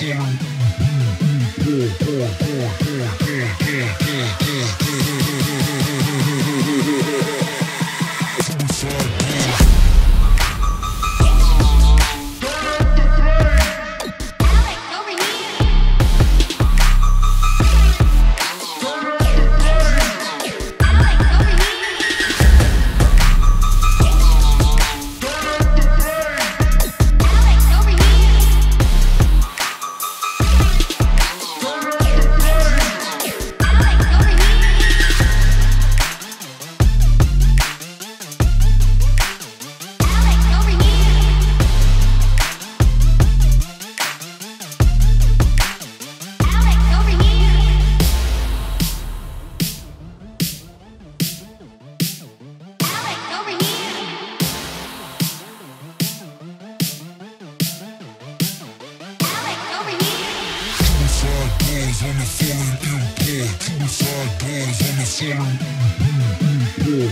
Serum. doors on the foreign import. Two side doors on the foreign. Two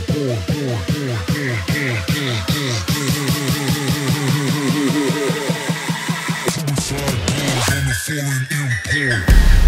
side doors on the foreign import.